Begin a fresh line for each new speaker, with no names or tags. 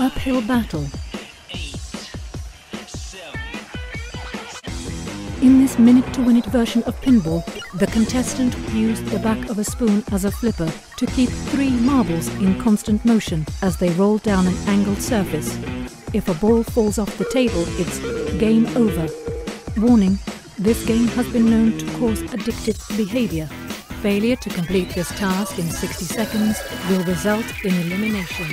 uphill battle. In this minute-to-win-it version of pinball, the contestant used the back of a spoon as a flipper to keep three marbles in constant motion as they roll down an angled surface. If a ball falls off the table, it's game over. Warning, this game has been known to cause addictive behavior. Failure to complete this task in 60 seconds will result in elimination.